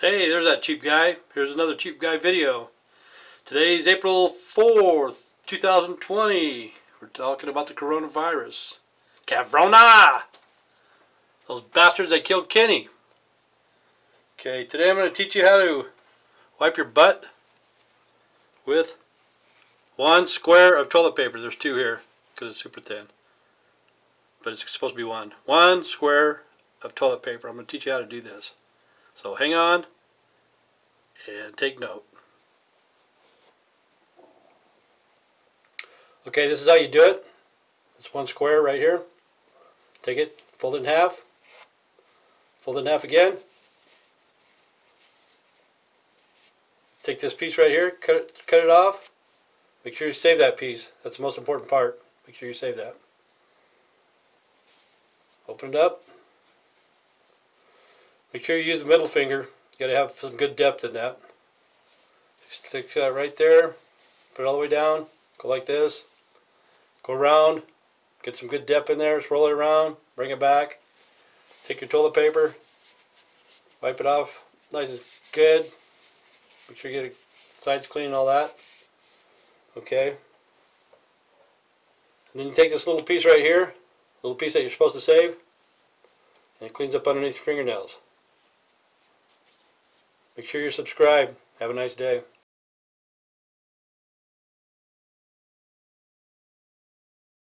Hey, there's that cheap guy. Here's another cheap guy video. Today's April 4th, 2020. We're talking about the coronavirus. Cavrona! Those bastards that killed Kenny. Okay, today I'm going to teach you how to wipe your butt with one square of toilet paper. There's two here because it's super thin. But it's supposed to be one. One square of toilet paper. I'm going to teach you how to do this. So hang on and take note. Okay, this is how you do it. It's one square right here. Take it, fold it in half, fold it in half again. Take this piece right here, cut it, cut it off. Make sure you save that piece. That's the most important part. Make sure you save that. Open it up. Make sure you use the middle finger. You gotta have some good depth in that. Stick that right there. Put it all the way down. Go like this. Go around. Get some good depth in there. Swirl it around. Bring it back. Take your toilet paper. Wipe it off. Nice and good. Make sure you get the sides clean and all that. Okay. And then you take this little piece right here. Little piece that you're supposed to save. And it cleans up underneath your fingernails. Make sure you're subscribed. Have a nice day.